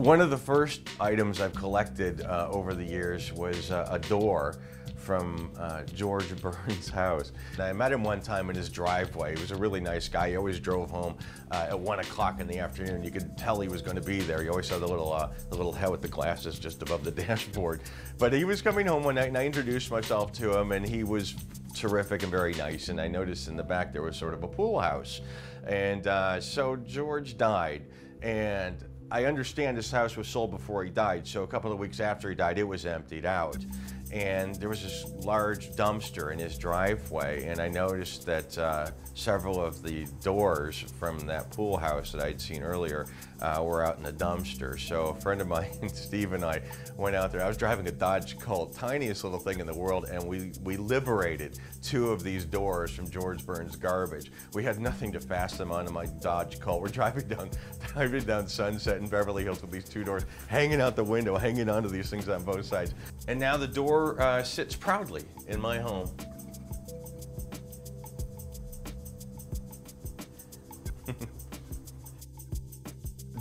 One of the first items I've collected uh, over the years was uh, a door from uh, George Burns' house. And I met him one time in his driveway. He was a really nice guy. He always drove home uh, at one o'clock in the afternoon. You could tell he was going to be there. He always saw the little, uh, the little head with the glasses just above the dashboard. But he was coming home one night, and I introduced myself to him, and he was terrific and very nice. And I noticed in the back there was sort of a pool house. And uh, so George died, and I understand this house was sold before he died, so a couple of weeks after he died, it was emptied out. And there was this large dumpster in his driveway, and I noticed that uh, several of the doors from that pool house that I'd seen earlier uh, were out in the dumpster. So a friend of mine, Steve and I, went out there. I was driving a Dodge Colt, tiniest little thing in the world, and we, we liberated two of these doors from George Burns' garbage. We had nothing to fasten them onto my Dodge Colt. We're driving down, driving down Sunset in Beverly Hills with these two doors hanging out the window, hanging onto these things on both sides. And now the door uh, sits proudly in my home.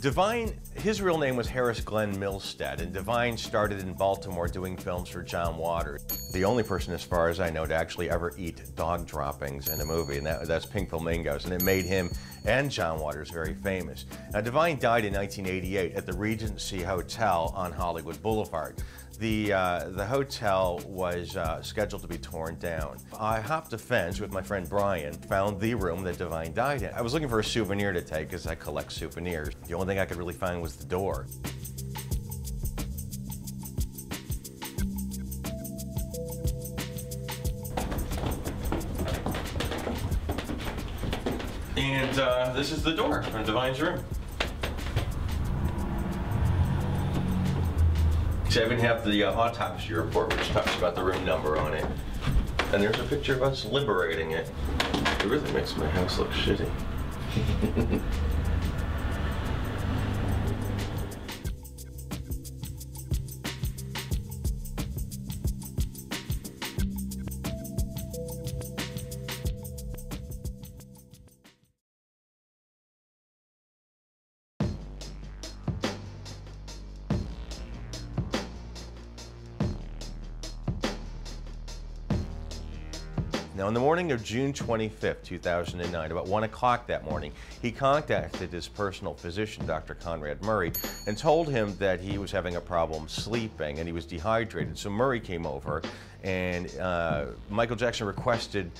Divine, his real name was Harris Glenn Milstead, and Divine started in Baltimore doing films for John Waters. The only person, as far as I know, to actually ever eat dog droppings in a movie, and that, that's Pink Flamingos, and it made him and John Waters very famous. Now, Divine died in 1988 at the Regency Hotel on Hollywood Boulevard the, uh, the hotel was uh, scheduled to be torn down. I hopped a fence with my friend Brian, found the room that Divine died in. I was looking for a souvenir to take because I collect souvenirs. The only thing I could really find was the door. And uh, this is the door from Divine's room. I even have the uh, autopsy report, which talks about the room number on it. And there's a picture of us liberating it. It really makes my house look shitty. Now, on the morning of June 25th, 2009, about 1 o'clock that morning, he contacted his personal physician, Dr. Conrad Murray, and told him that he was having a problem sleeping and he was dehydrated. So Murray came over and uh, Michael Jackson requested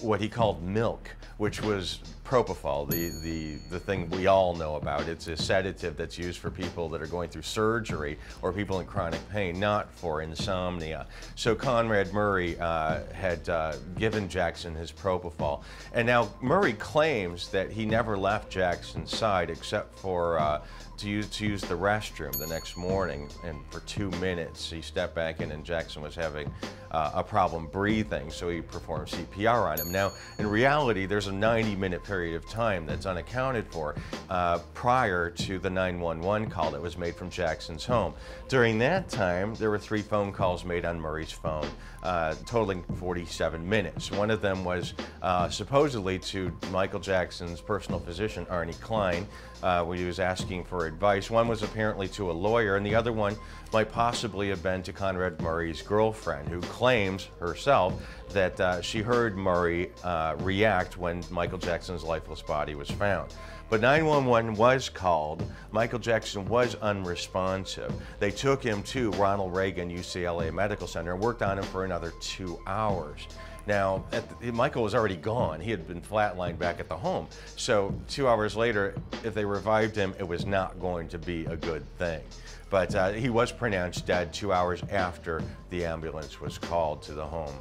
what he called milk, which was propofol, the, the, the thing we all know about. It's a sedative that's used for people that are going through surgery or people in chronic pain, not for insomnia. So Conrad Murray uh, had uh, given Jackson his propofol. And now Murray claims that he never left Jackson's side except for uh, to use to use the restroom the next morning, and for two minutes he stepped back in, and Jackson was having uh, a problem breathing, so he performed CPR on him. Now, in reality, there's a 90-minute period of time that's unaccounted for uh, prior to the 911 call that was made from Jackson's home. During that time, there were three phone calls made on Murray's phone, uh, totaling 47 minutes. One of them was uh, supposedly to Michael Jackson's personal physician, Arnie Klein, uh, where he was asking for advice. One was apparently to a lawyer, and the other one might possibly have been to Conrad Murray's girlfriend, who claims herself that uh, she heard Murray uh, react when Michael Jackson's lifeless body was found. But 911 was called. Michael Jackson was unresponsive. They took him to Ronald Reagan UCLA Medical Center and worked on him for another two hours. Now, the, Michael was already gone. He had been flatlined back at the home. So two hours later, if they revived him, it was not going to be a good thing. But uh, he was pronounced dead two hours after the ambulance was called to the home.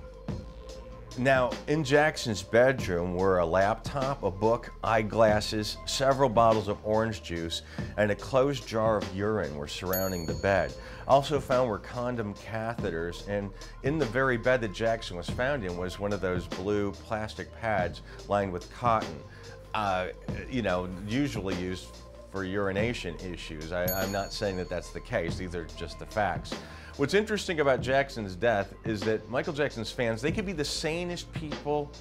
Now, in Jackson's bedroom were a laptop, a book, eyeglasses, several bottles of orange juice, and a closed jar of urine were surrounding the bed. Also found were condom catheters, and in the very bed that Jackson was found in was one of those blue plastic pads lined with cotton. Uh, you know, usually used for urination issues. I, I'm not saying that that's the case, these are just the facts. What's interesting about Jackson's death is that Michael Jackson's fans, they could be the sanest people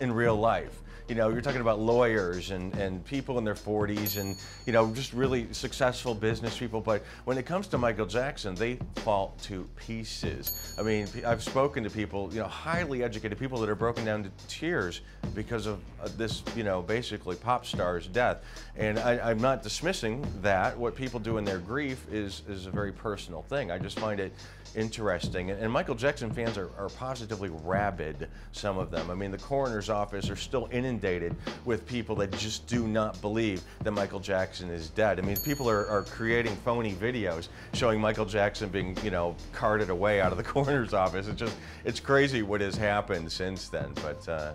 in real life. You know, you're talking about lawyers and, and people in their 40s and, you know, just really successful business people. But when it comes to Michael Jackson, they fall to pieces. I mean, I've spoken to people, you know, highly educated people that are broken down to tears because of uh, this, you know, basically pop star's death. And I, I'm not dismissing that. What people do in their grief is, is a very personal thing. I just find it interesting. And, and Michael Jackson fans are, are positively rabid, some of them. I mean, the coroner's office are still inundated with people that just do not believe that Michael Jackson is dead. I mean, people are, are creating phony videos showing Michael Jackson being, you know, carted away out of the coroner's office. It's just, it's crazy what has happened since then. But, uh,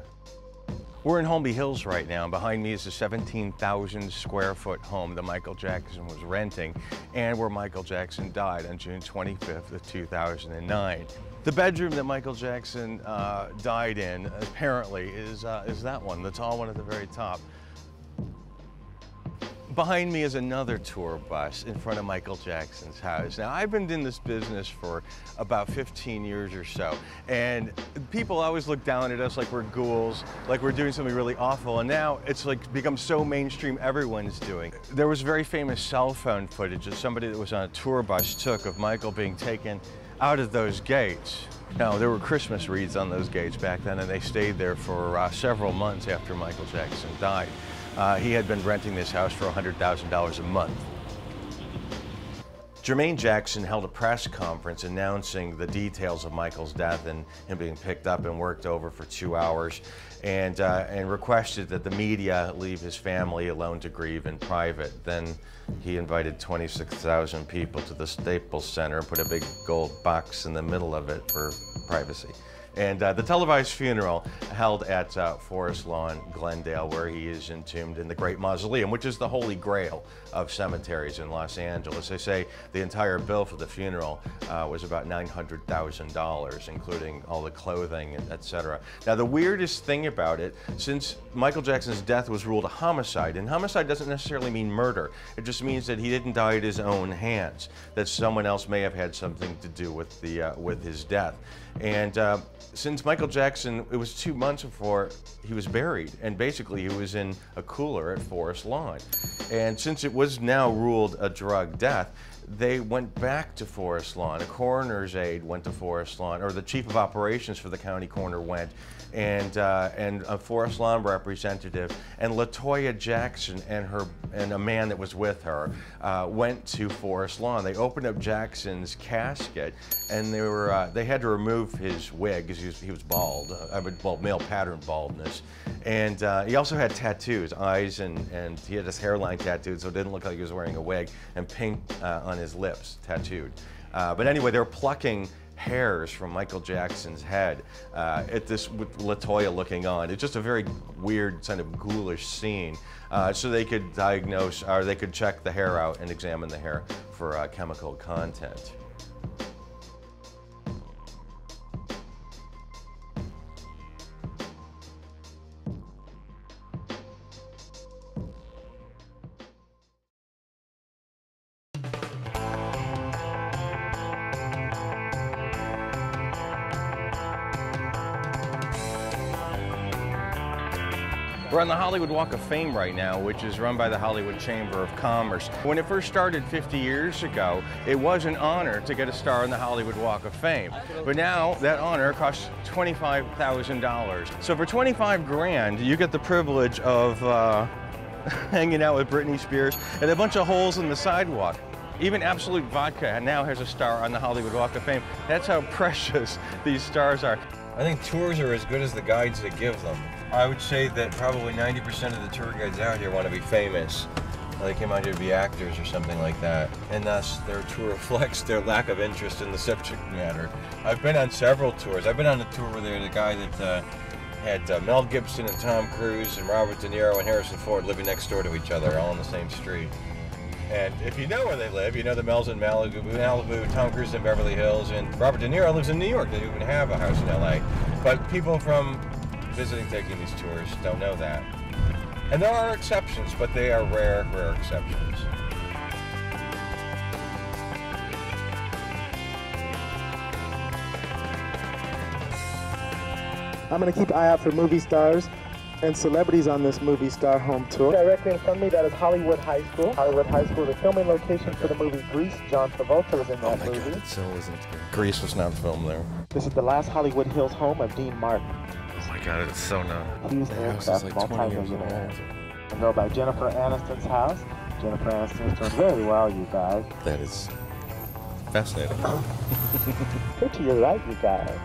we're in Holmby Hills right now. and Behind me is a 17,000 square foot home that Michael Jackson was renting and where Michael Jackson died on June 25th of 2009. The bedroom that Michael Jackson uh, died in apparently is, uh, is that one, the tall one at the very top. Behind me is another tour bus in front of Michael Jackson's house. Now, I've been in this business for about 15 years or so, and people always look down at us like we're ghouls, like we're doing something really awful, and now it's like become so mainstream, everyone's doing. There was very famous cell phone footage that somebody that was on a tour bus took of Michael being taken out of those gates. Now, there were Christmas wreaths on those gates back then, and they stayed there for uh, several months after Michael Jackson died. Uh, he had been renting this house for $100,000 a month. Jermaine Jackson held a press conference announcing the details of Michael's death and him being picked up and worked over for two hours and, uh, and requested that the media leave his family alone to grieve in private. Then he invited 26,000 people to the Staples Center and put a big gold box in the middle of it for privacy. And uh, the televised funeral held at uh, Forest Lawn, Glendale, where he is entombed in the Great Mausoleum, which is the holy grail of cemeteries in Los Angeles. They say the entire bill for the funeral uh, was about $900,000, including all the clothing, etc. Now, the weirdest thing about it, since Michael Jackson's death was ruled a homicide, and homicide doesn't necessarily mean murder, it just means that he didn't die at his own hands, that someone else may have had something to do with, the, uh, with his death. And uh, since Michael Jackson, it was two months before he was buried, and basically he was in a cooler at Forest Lawn. And since it was now ruled a drug death, they went back to Forest Lawn. A coroner's aide went to Forest Lawn, or the chief of operations for the county coroner went, and uh, and a Forest Lawn representative, and Latoya Jackson and her and a man that was with her uh, went to Forest Lawn. They opened up Jackson's casket, and they were uh, they had to remove his wig because he was, he was bald, uh, well male pattern baldness, and uh, he also had tattoos, eyes and and he had his hairline tattooed, so it didn't look like he was wearing a wig, and pink uh, on his lips tattooed. Uh, but anyway, they're plucking hairs from Michael Jackson's head uh, at this with Latoya looking on. It's just a very weird, kind of ghoulish scene. Uh, so they could diagnose, or they could check the hair out and examine the hair for uh, chemical content. We're on the Hollywood Walk of Fame right now, which is run by the Hollywood Chamber of Commerce. When it first started 50 years ago, it was an honor to get a star on the Hollywood Walk of Fame. But now that honor costs $25,000. So for 25 grand, you get the privilege of uh, hanging out with Britney Spears and a bunch of holes in the sidewalk. Even Absolut Vodka now has a star on the Hollywood Walk of Fame. That's how precious these stars are. I think tours are as good as the guides that give them. I would say that probably 90% of the tour guides out here want to be famous. They came out here to be actors or something like that. And thus, their tour reflects their lack of interest in the subject matter. I've been on several tours. I've been on a tour where there's a guy that uh, had uh, Mel Gibson and Tom Cruise and Robert De Niro and Harrison Ford living next door to each other, all on the same street. And if you know where they live, you know the Mel's in Malibu, Malibu, Tom Cruise in Beverly Hills, and Robert De Niro lives in New York. They even have a house in LA. But people from visiting taking these tours don't know that. And there are exceptions, but they are rare, rare exceptions. I'm going to keep an eye out for movie stars And celebrities on this movie star home tour. Directly in front of me, that is Hollywood High School. Hollywood High School, the filming location for the movie Grease. John Travolta was in that movie. it still isn't. Grease was not filmed there. This is the last Hollywood Hills home of Dean Martin. My god, it's so not. Hughes aircraft multi-millionaire. And go by Jennifer Aniston's house. Jennifer Aniston's is doing very well, you guys. That is fascinating. Here to your right, you guys.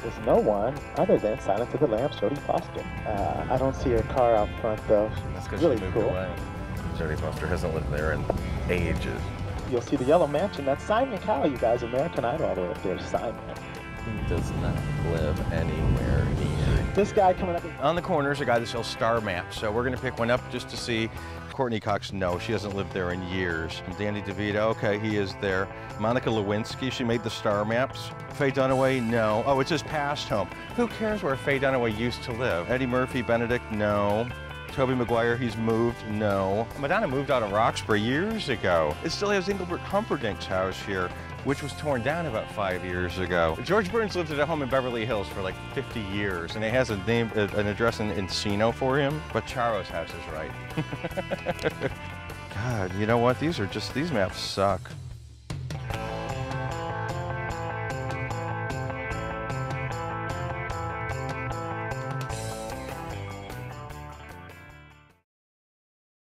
There's no one other than Silence of the Lambs, Jodie Foster. Uh, I don't see her car out front though. That's because really she moved cool. away. Jodie Foster hasn't lived there in ages. You'll see the yellow mansion. That's Simon Cowell, you guys. American Idol all the way up there. Simon. He does not live anywhere near. This guy coming up. On the corner is a guy that sells star maps, so we're gonna pick one up just to see. Courteney Cox, no, she hasn't lived there in years. Danny DeVito, okay, he is there. Monica Lewinsky, she made the star maps. Faye Dunaway, no. Oh, it's his past home. Who cares where Faye Dunaway used to live? Eddie Murphy, Benedict, no. Tobey Maguire, he's moved, no. Madonna moved out of Roxbury years ago. It still has Engelbert Humperdinck's house here, which was torn down about five years ago. George Burns lived at a home in Beverly Hills for like 50 years, and it has a name, uh, an address in Encino for him, but Charo's house is right. God, you know what? These are just, these maps suck.